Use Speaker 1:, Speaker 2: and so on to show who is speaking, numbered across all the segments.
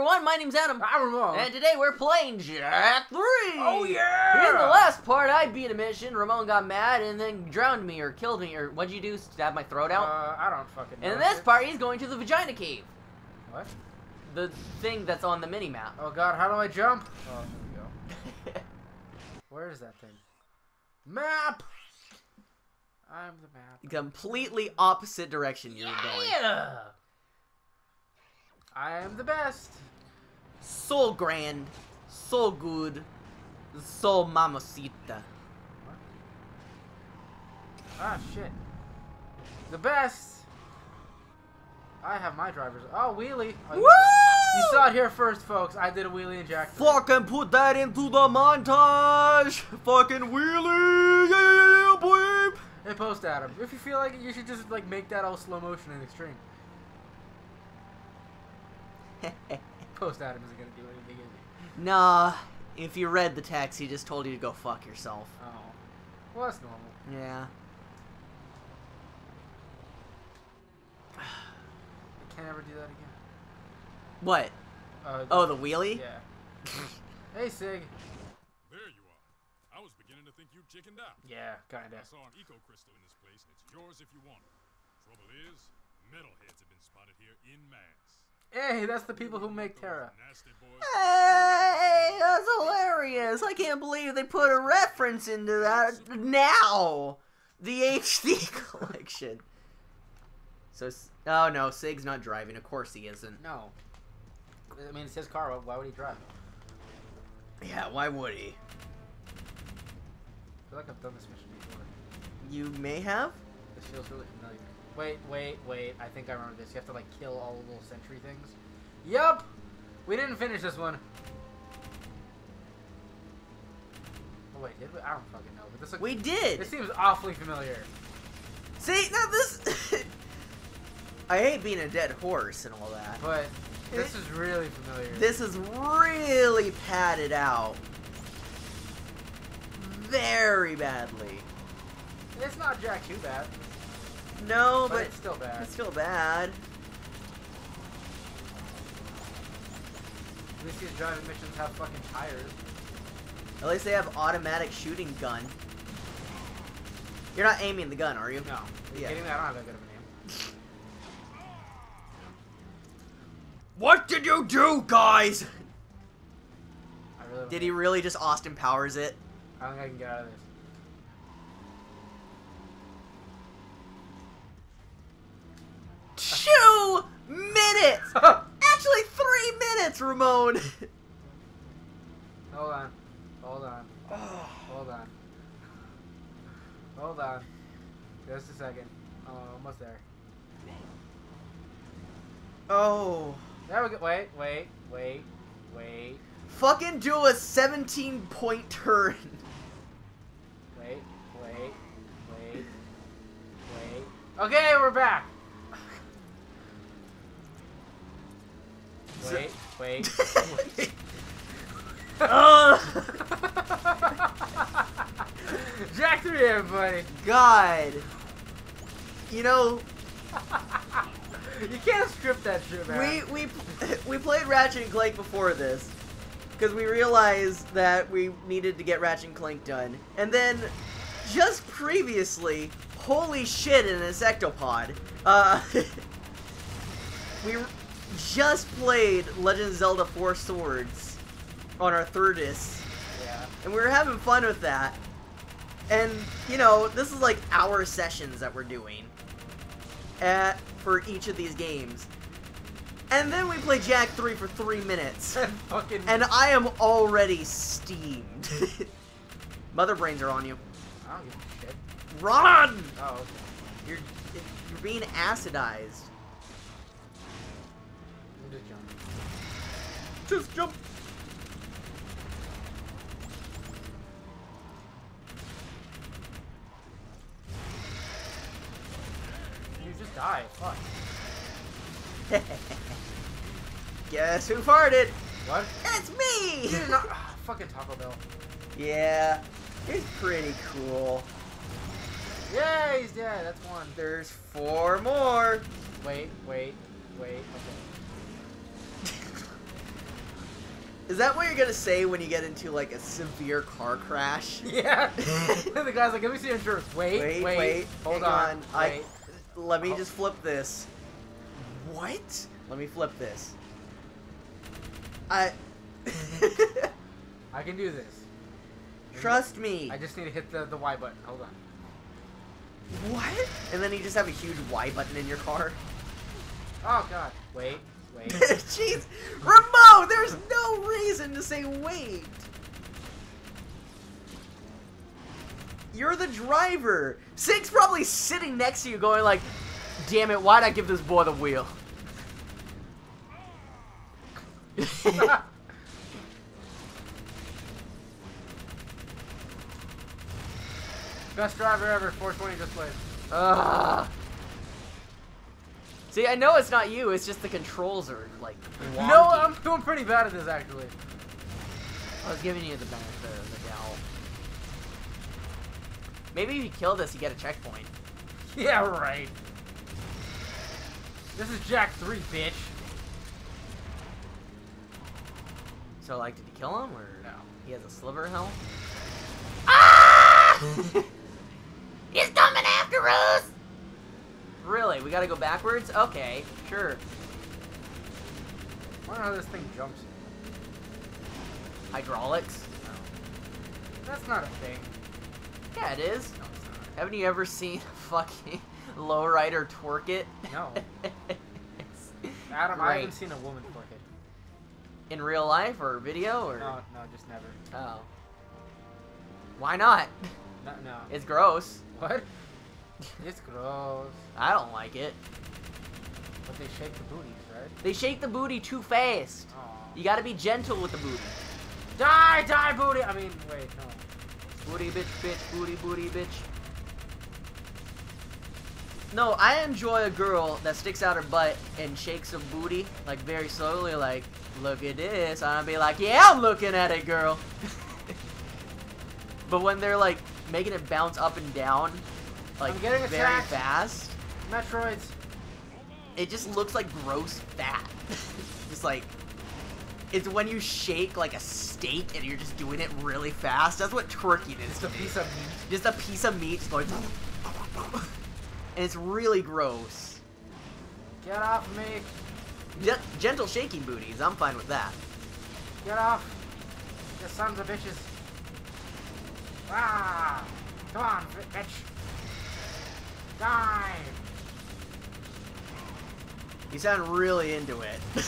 Speaker 1: everyone, my name's Adam.
Speaker 2: I'm Ramon.
Speaker 1: And today we're playing Jak 3!
Speaker 2: Oh, yeah!
Speaker 1: In the last part, I beat a mission, Ramon got mad, and then drowned me or killed me, or what'd you do, stab my throat out?
Speaker 2: Uh, I don't fucking know.
Speaker 1: and in this part, he's going to the Vagina Cave.
Speaker 2: What?
Speaker 1: The thing that's on the mini-map.
Speaker 2: Oh god, how do I jump? Oh, here we go. Where is that thing? Map! I'm the map.
Speaker 1: Completely opposite direction you were going.
Speaker 2: Yeah! I am the best.
Speaker 1: So grand, so good, so mamacita.
Speaker 2: Ah, shit. The best. I have my driver's. Oh, wheelie. Oh, you, you saw it here first, folks. I did a wheelie and Jak.
Speaker 1: Fucking put that into the montage! Fucking wheelie! Yeah, yeah, yeah, boy!
Speaker 2: Hey, post Adam. If you feel like it, you should just like make that all slow motion and extreme. Post Adam isn't gonna do anything, is he?
Speaker 1: nah, if you read the text, he just told you to go fuck yourself.
Speaker 2: Oh. Well, that's normal.
Speaker 1: Yeah.
Speaker 2: I can't ever do that again.
Speaker 1: What?
Speaker 2: Uh,
Speaker 1: Oh, the wheelie?
Speaker 2: Yeah. hey, Sig.
Speaker 3: There you are. I was beginning to think you chickened out.
Speaker 2: Yeah, kinda.
Speaker 3: I saw an eco crystal in this place, and it's yours if you want it. Trouble is, metalheads have been spotted here in mass.
Speaker 2: Hey, that's the people who make Terra.
Speaker 3: Nasty boys.
Speaker 1: Hey, that's hilarious! I can't believe they put a reference into that now! The HD collection. So, oh no, Sig's not driving. Of course he isn't.
Speaker 2: No. I mean, it's his car. Why would he drive?
Speaker 1: Yeah, why would he?
Speaker 2: I feel like I've done this mission before.
Speaker 1: You may have?
Speaker 2: This feels really familiar. Wait, wait, wait. I think I remember this. You have to, like, kill all the little sentry things. Yup! We didn't finish this one. Oh, wait, did we? I don't fucking know. But this, looks,
Speaker 1: We did!
Speaker 2: this seems awfully familiar.
Speaker 1: See, now this. I hate being a dead horse and all that.
Speaker 2: But eh? this is really familiar.
Speaker 1: This is really padded out. Very badly.
Speaker 2: It's not Jak 2 bad.
Speaker 1: No,
Speaker 2: But,
Speaker 1: but
Speaker 2: it's still bad.
Speaker 1: it's still bad.
Speaker 2: At least these driving missions have fucking tires.
Speaker 1: At least they have automatic shooting gun. You're not aiming the gun, are you?
Speaker 2: No. Are you
Speaker 1: Yeah.
Speaker 2: kidding me? I don't have that good of a name.
Speaker 1: What did you do, guys?
Speaker 2: I really
Speaker 1: Did he really just Austin Powers it?
Speaker 2: I don't think I can get out of this.
Speaker 1: Two minutes! Actually, three minutes, Ramon!
Speaker 2: Hold on. Hold on. Hold on. Hold on. Just a second. Oh, almost there.
Speaker 1: oh.
Speaker 2: There we go. Wait, wait, wait, wait,
Speaker 1: Fucking do a 17 point turn.
Speaker 2: wait, wait, wait, wait. Okay, we're back. Wait, wait, wait.
Speaker 1: Ugh.
Speaker 2: Jak 3 everybody.
Speaker 1: God. You know,
Speaker 2: You can't script that shit, man.
Speaker 1: we we we played Ratchet and Clank before this because we realized that we needed to get Ratchet and Clank done, and then just previously, holy shit, in an insectopod. Uh, we just played Legend of Zelda Four Swords on our thirdest,
Speaker 2: Yeah.
Speaker 1: and we were having fun with that. And you know, this is like our sessions that we're doing at for each of these games. And then we play Jak 3 for 3 minutes.
Speaker 2: And fucking.
Speaker 1: And I am already steamed. Mother brains are on you.
Speaker 2: I don't give a shit.
Speaker 1: Run!
Speaker 2: Oh, okay.
Speaker 1: You're you're being acidized.
Speaker 2: Just
Speaker 1: jump.
Speaker 2: You just die. Fuck.
Speaker 1: Guess who farted?
Speaker 2: What?
Speaker 1: It's me!
Speaker 2: You did not. Ah, fucking Taco Bell.
Speaker 1: yeah, it's pretty cool.
Speaker 2: Yeah, he's dead. That's one.
Speaker 1: There's four more.
Speaker 2: Wait, wait, wait. Okay.
Speaker 1: Is that what you're gonna say when you get into like a severe car crash?
Speaker 2: Yeah. the guy's like, let me see your insurance. Wait,
Speaker 1: Wait,
Speaker 2: wait,
Speaker 1: wait,
Speaker 2: hold on.
Speaker 1: on. I-
Speaker 2: Wait.
Speaker 1: Let me
Speaker 2: Oh.
Speaker 1: just flip this. What? Let me flip this. I.
Speaker 2: I can do this.
Speaker 1: Trust me.
Speaker 2: I just need to hit the, the Y button. Hold on.
Speaker 1: What? And then you just have a huge Y button in your car?
Speaker 2: Oh god. Wait, wait.
Speaker 1: Jeez. Ramon, there's no reason to say wait. You're the driver. Sig's probably sitting next to you going like, damn it, why'd I give this boy the wheel?
Speaker 2: Best driver ever. 420 just played.
Speaker 1: Ugh. See, I know it's not you, it's just the controls are like wonky.
Speaker 2: No, I'm doing pretty bad at this actually.
Speaker 1: I was giving you the benefit of the doubt. Maybe if you kill this, you get a checkpoint.
Speaker 2: Yeah, right. This is Jak 3, bitch.
Speaker 1: So, like, did you kill him, or
Speaker 2: No.
Speaker 1: he has a sliver of health? Ah!
Speaker 4: He's coming after us!
Speaker 1: Really? We gotta go backwards? Okay, sure.
Speaker 2: I wonder how this thing jumps.
Speaker 1: Hydraulics?
Speaker 2: No. That's not a thing.
Speaker 1: Yeah, it is.
Speaker 2: No, it's not.
Speaker 1: Haven't you ever seen a fucking lowrider twerk it?
Speaker 2: No. Adam, I haven't seen a woman twerk it.
Speaker 1: In real life or video or?
Speaker 2: No, no, just never.
Speaker 1: Oh. Why not?
Speaker 2: No, no.
Speaker 1: It's gross.
Speaker 2: what? It's gross.
Speaker 1: I don't like it.
Speaker 2: But they shake the booties, right?
Speaker 1: They shake the booty too fast.
Speaker 2: Aw.
Speaker 1: You gotta be gentle with the booty.
Speaker 2: Die, die, booty! I mean, wait, no.
Speaker 1: Booty bitch, bitch, booty, booty, bitch. No, I enjoy a girl that sticks out her butt and shakes her booty, like very slowly, like, look at this. I'll be like, yeah, I'm looking at it, girl. but when they're like making it bounce up and down, like
Speaker 2: I'm getting
Speaker 1: very
Speaker 2: attacked.
Speaker 1: fast,
Speaker 2: Metroids.
Speaker 1: it just looks like gross fat. just like it's when you shake like a steak and you're just doing it really fast. That's what twerking is.
Speaker 2: It's a piece of meat.
Speaker 1: Just a piece of meat just going. and it's really gross.
Speaker 2: Get off me!
Speaker 1: Gen- gentle shaking booties. I'm fine with that.
Speaker 2: Get off! You sons of bitches! Ah! Come on, bitch! Die!
Speaker 1: You sound really into it.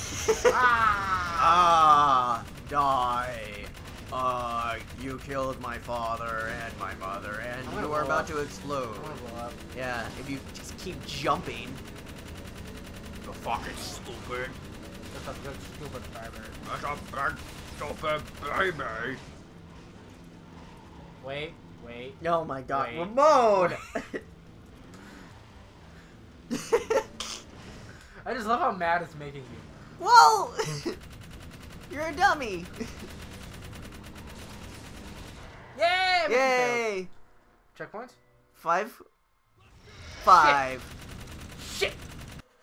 Speaker 2: Ah!
Speaker 1: ah, die. Uh, you killed my father and my mother, and you are about
Speaker 2: up.
Speaker 1: to explode.
Speaker 2: I'm gonna blow up.
Speaker 1: Yeah, if you just keep jumping. You fucking stupid.
Speaker 2: That's a good stupid driver.
Speaker 3: That's a big, stupid baby.
Speaker 2: Wait, wait.
Speaker 1: Oh my god,
Speaker 2: Wait.
Speaker 1: Ramon!
Speaker 2: I just love how mad it's making you.
Speaker 1: Whoa! You're a dummy!
Speaker 2: Yay!
Speaker 1: Yay!
Speaker 2: Checkpoints?
Speaker 1: Five? Five.
Speaker 2: Shit!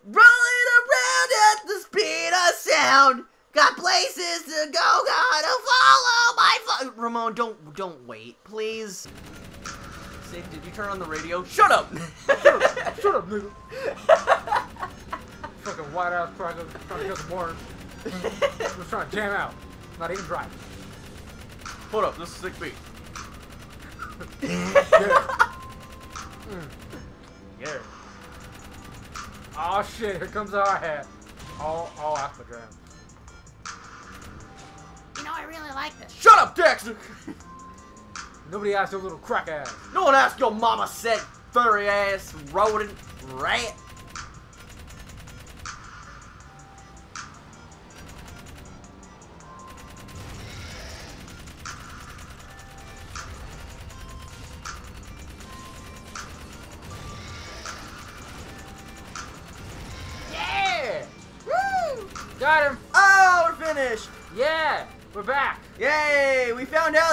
Speaker 1: Rolling around at the speed of sound. Got places to go, gotta follow my fo- Ramon, don't don't wait, please. Sig, did you turn on the radio? Shut up!
Speaker 2: Shut up, nigga! Fucking white ass cracker trying to get some water. Just trying to jam out. Not even driving.
Speaker 1: Hold up, this is sick beat.
Speaker 2: Yeah. Mm. Yeah. Oh shit, here comes our hat. All all Aqua Jam.
Speaker 4: You know, I really like this.
Speaker 1: Shut up, Daxter!
Speaker 2: Nobody asked your little crack ass.
Speaker 1: No one asked your mama said furry ass rodent rat.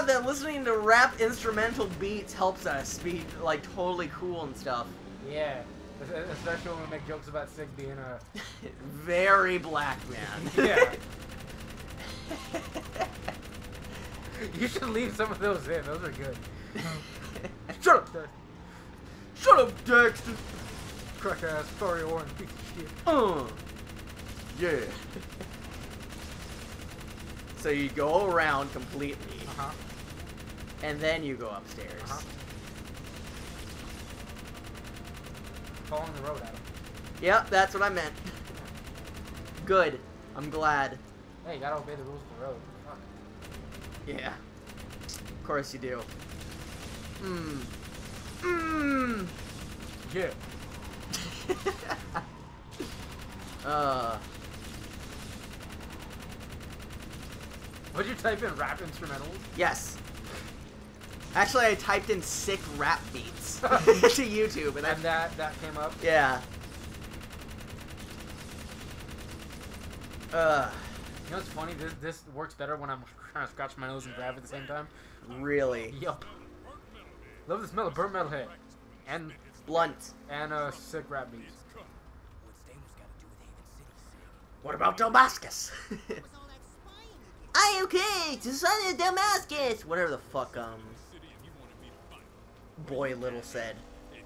Speaker 1: Out that listening to rap instrumental beats helps us be like totally cool and stuff.
Speaker 2: Yeah. Especially when we make jokes about Sig being a.
Speaker 1: Very black man.
Speaker 2: Yeah. You should leave some of those in. Those are good. Shut up, Daxter. Shut up, Daxter. Crack ass, sorry, orange piece of shit.
Speaker 1: Uh. Yeah. so you go around completely,
Speaker 2: Uh huh.
Speaker 1: And then you go upstairs.
Speaker 2: Uh-huh. Following the road, Adam.
Speaker 1: Yep, that's what I meant. Good. I'm glad.
Speaker 2: Hey, you gotta obey the rules of the road. Fuck.
Speaker 1: Yeah. Of course you do. Mmm. Mmm.
Speaker 2: Yeah.
Speaker 1: uh.
Speaker 2: What'd you type in rap instrumentals?
Speaker 1: Yes. Actually, I typed in sick rap beats to YouTube, and I
Speaker 2: And that that came up.
Speaker 1: yeah. Uh,
Speaker 2: You know what's funny? This this works better when I'm trying to scratch my nose and grab at the same time.
Speaker 1: really
Speaker 2: Yup. Love the smell of burnt metal head. And
Speaker 1: blunt.
Speaker 2: and uh sick rap beats.
Speaker 1: What about Dalmasca? I okay to son of Dalmasca. Whatever the fuck um boy little said.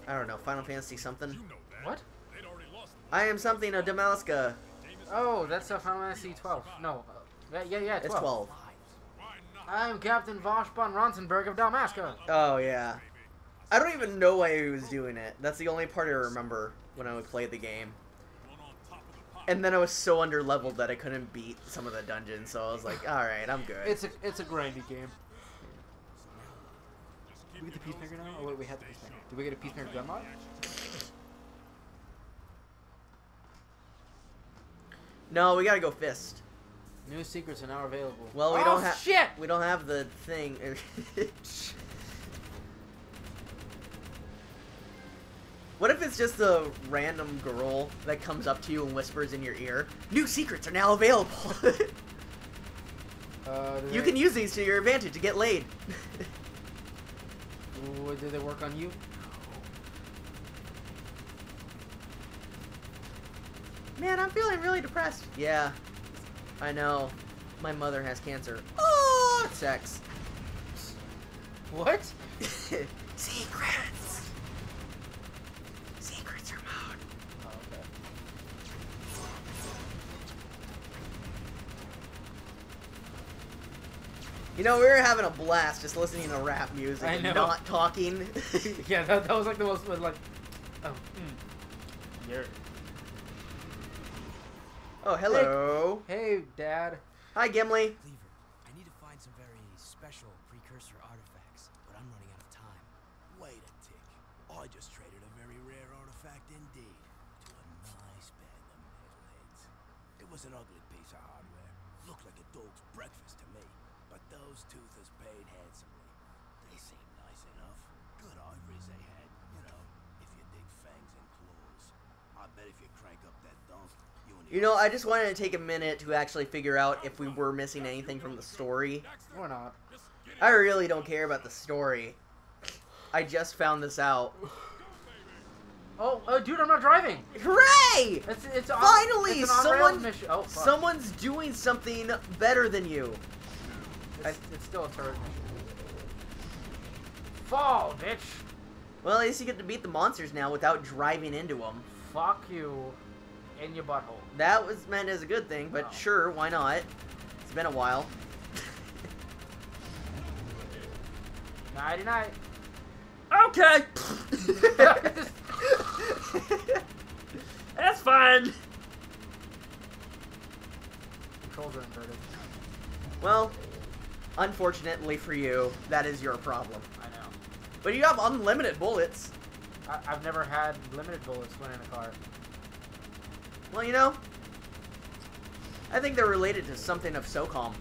Speaker 1: I don't know. Final Fantasy something.
Speaker 3: You know that.
Speaker 2: What?
Speaker 3: They'd already lost.
Speaker 1: I am something of Dalmasca.
Speaker 2: Oh, that's a Final Fantasy 12. No. Uh, yeah, yeah, yeah, 12.
Speaker 1: It's twelve.
Speaker 2: I'm Captain Basch fon Ronsenburg of Dalmasca.
Speaker 1: Oh yeah. I don't even know why he was doing it. That's the only part I remember when I would play the game.
Speaker 3: One on top of the pile.
Speaker 1: And then I was so underleveled that I couldn't beat some of the dungeons, so I was like, all right, I'm good.
Speaker 2: It's a it's a grindy game.
Speaker 3: Just
Speaker 2: Did
Speaker 3: keep
Speaker 2: we get the
Speaker 3: your
Speaker 2: peacemaker now?
Speaker 3: clean
Speaker 2: Oh wait, we had the peacemaker. Did we get a peacemaker gun mod?
Speaker 1: no, we gotta go fist.
Speaker 2: New secrets are now available.
Speaker 1: Well, we
Speaker 2: oh,
Speaker 1: don't have
Speaker 2: shit.
Speaker 1: we don't have the thing. what if it's just a random girl that comes up to you and whispers in your ear, "New secrets are now available."
Speaker 2: Uh,
Speaker 1: you
Speaker 2: they-
Speaker 1: can use these to your advantage to get laid.
Speaker 2: Ooh, did they work on you?
Speaker 1: Man, I'm feeling really depressed. Yeah, I know. My mother has cancer. Oh, sex.
Speaker 2: What?
Speaker 1: Secrets. Secrets are mode.
Speaker 2: Oh, okay.
Speaker 1: You know, we were having a blast just listening to rap music
Speaker 2: I
Speaker 1: and
Speaker 2: know.
Speaker 1: not talking.
Speaker 2: Yeah, that, that was like the most like. Oh. Mm. Yeah.
Speaker 1: oh, hello.
Speaker 2: Hey, Dad.
Speaker 1: Hi, Gimli.
Speaker 5: Kleiver, I need to find some very special precursor artifacts, but I'm running out of time.
Speaker 6: Wait a tick. I just traded a very rare artifact indeed to a nice band of metalheads. It was an ugly piece of hardware. Looked like a dog's breakfast to me. But those toothers paid handsomely. They seemed nice enough. Good ivories they had, you know, if you dig fangs and claws. I bet if you crank up that dump, you and the
Speaker 1: You know, I just wanted to take a minute to actually figure out if we were missing anything from the story.
Speaker 2: Or not.
Speaker 1: I really don't care about the story. I just found this out.
Speaker 2: Oh, uh, dude, I'm not driving.
Speaker 1: Hooray!
Speaker 2: It's it's on-
Speaker 1: Finally,
Speaker 2: it's
Speaker 1: someone-
Speaker 2: Oh.
Speaker 1: Someone's doing something better than you.
Speaker 2: It's, it's still a turret mission. Fall, bitch.
Speaker 1: Well, at least you get to beat the monsters now without driving into them.
Speaker 2: Fuck you, in your butthole.
Speaker 1: That was meant as a good thing, but
Speaker 2: Oh.
Speaker 1: sure, why not? It's been a while.
Speaker 2: Nighty night.
Speaker 1: Okay. That's fine.
Speaker 2: Controls are inverted.
Speaker 1: Well, unfortunately for you, that is your problem.
Speaker 2: I know.
Speaker 1: But you have unlimited bullets.
Speaker 2: I, I've never had limited bullets when in a car.
Speaker 1: Well, you know, I think they're related to something of SOCOM.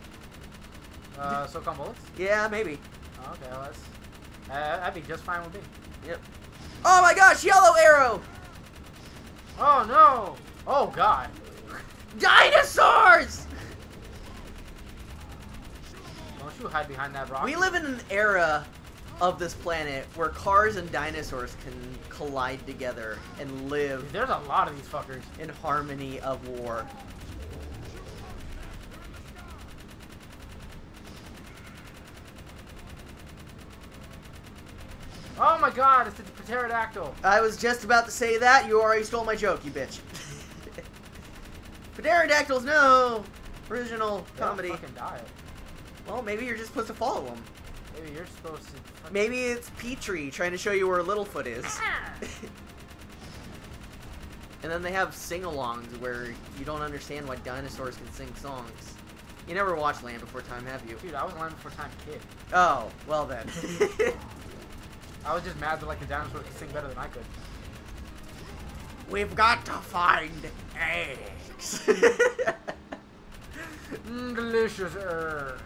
Speaker 2: Uh, SOCOM bullets?
Speaker 1: Yeah, maybe.
Speaker 2: Oh, okay, well, that's uh, that'd be just fine with me.
Speaker 1: Yep. Oh my gosh, yellow arrow!
Speaker 2: Oh no! Oh god!
Speaker 1: Dinosaurs!
Speaker 2: Don't you hide behind that rock?
Speaker 1: We live in an era of this planet where cars and dinosaurs can collide together and live.
Speaker 2: Dude, there's a lot of these fuckers.
Speaker 1: In harmony of war.
Speaker 2: Oh my god, it's the pterodactyl.
Speaker 1: I was just about to say that. You already stole my joke, you bitch. pterodactyls, no! Original comedy. Well, maybe you're just supposed to follow them.
Speaker 2: Maybe you're supposed to. fucking-
Speaker 1: Maybe it's Petrie trying to show you where Littlefoot is. and then they have sing-alongs where you don't understand why dinosaurs can sing songs. You never watched Land Before Time, have you?
Speaker 2: Dude, I was a Land Before Time kid.
Speaker 1: Oh, well then.
Speaker 2: I was just mad that like the dinosaurs could sing better than I could.
Speaker 1: We've got to find eggs.
Speaker 2: Mm, delicious eggs.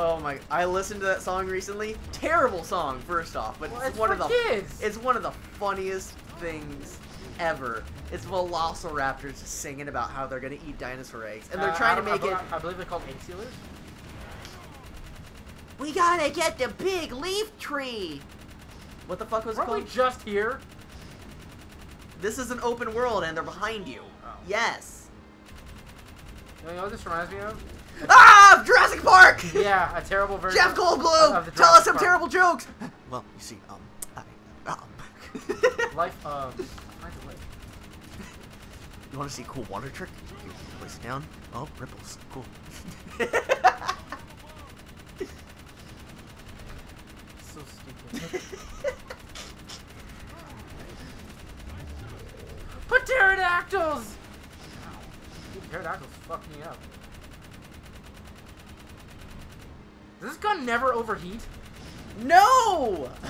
Speaker 1: Oh my! I listened to that song recently. Terrible song, first off, but
Speaker 2: Well,
Speaker 1: it's,
Speaker 2: it's
Speaker 1: one of the
Speaker 2: kids.
Speaker 1: it's one of the funniest things ever. It's Velociraptors singing about how they're gonna eat dinosaur eggs, and they're
Speaker 2: Uh,
Speaker 1: trying
Speaker 2: I-
Speaker 1: to make
Speaker 2: I,
Speaker 1: it.
Speaker 2: I, I believe they're called egg sealers.
Speaker 1: We gotta get the big leaf tree. What the fuck was it
Speaker 2: Weren't we
Speaker 1: called?
Speaker 2: just here?
Speaker 1: This is an open world, and they're behind you.
Speaker 2: Oh.
Speaker 1: Yes.
Speaker 2: You know what this reminds me of?
Speaker 1: Ah, Jurassic Park.
Speaker 2: Yeah, a terrible version.
Speaker 1: Jeff
Speaker 2: of
Speaker 1: Goldblum,
Speaker 2: the
Speaker 1: tell us some
Speaker 2: Park.
Speaker 1: terrible jokes. Well, you see, um, I, um.
Speaker 2: Life of. Mine's a life.
Speaker 1: You want to see a cool water trick? You place it down. Oh, ripples. Cool.
Speaker 2: So stupid. Pterodactyls! Dude, pterodactyls fuck me up. Does this gun never overheat?
Speaker 1: no.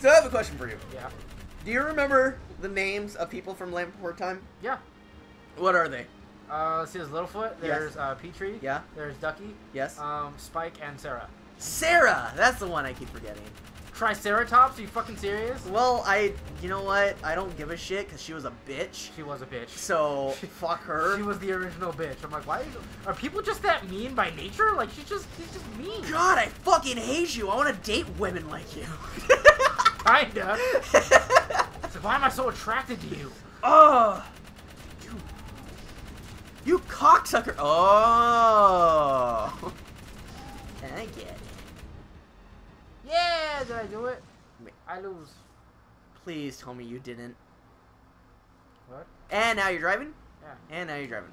Speaker 1: so I have a question for you.
Speaker 2: Yeah.
Speaker 1: Do you remember the names of people from Land Before Time?
Speaker 2: Yeah.
Speaker 1: What are they?
Speaker 2: Uh, let's see, there's Littlefoot,
Speaker 1: Yes.
Speaker 2: there's uh, Petrie,
Speaker 1: Yeah.
Speaker 2: there's Ducky,
Speaker 1: Yes.
Speaker 2: um, Spike, and Sarah.
Speaker 1: Sarah. That's the one I keep forgetting.
Speaker 2: Triceratops? Are you fucking serious?
Speaker 1: Well, I. You know what? I don't give a shit because she was a bitch.
Speaker 2: She was a bitch.
Speaker 1: So fuck her.
Speaker 2: She was the original bitch. I'm like, why are people just that mean by nature? Like she's just she's just mean.
Speaker 1: God, I fucking hate you. I want to date women like you.
Speaker 2: Kinda. It's like, why am I so attracted to you?
Speaker 1: oh. You. You cocksucker. Oh. I get it.
Speaker 2: Yeah, did I do it? I lose.
Speaker 1: Please tell me you didn't.
Speaker 2: What?
Speaker 1: And now you're driving?
Speaker 2: Yeah.
Speaker 1: And now you're driving.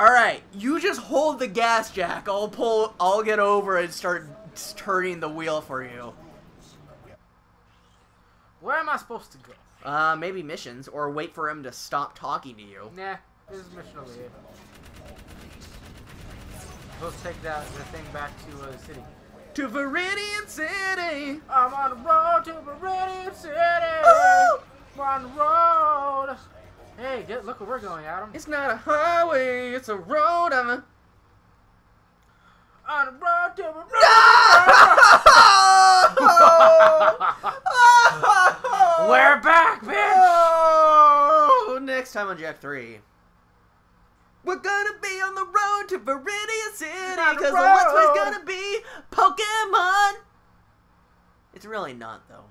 Speaker 1: Alright, you just hold the gas jack. I'll pull, I'll get over and start turning the wheel for you.
Speaker 2: Where am I supposed to go?
Speaker 1: Uh, maybe missions, or wait for him to stop talking to you.
Speaker 2: Nah, this is mission over here. Let's take that the thing back to uh, the city.
Speaker 1: To Viridian City!
Speaker 2: I'm on the road to Meridian City.
Speaker 1: Ooh!
Speaker 2: We're on the road. Hey, get, look where we're going, Adam.
Speaker 1: It's not a highway, it's a road. I'm a.
Speaker 2: on the road to Meridian. We're back, bitch.
Speaker 1: Oh, next time on Jak 3. We're gonna be on the road to Viridian City because the what's
Speaker 2: road.
Speaker 1: gonna be Pokemon. It's really not though.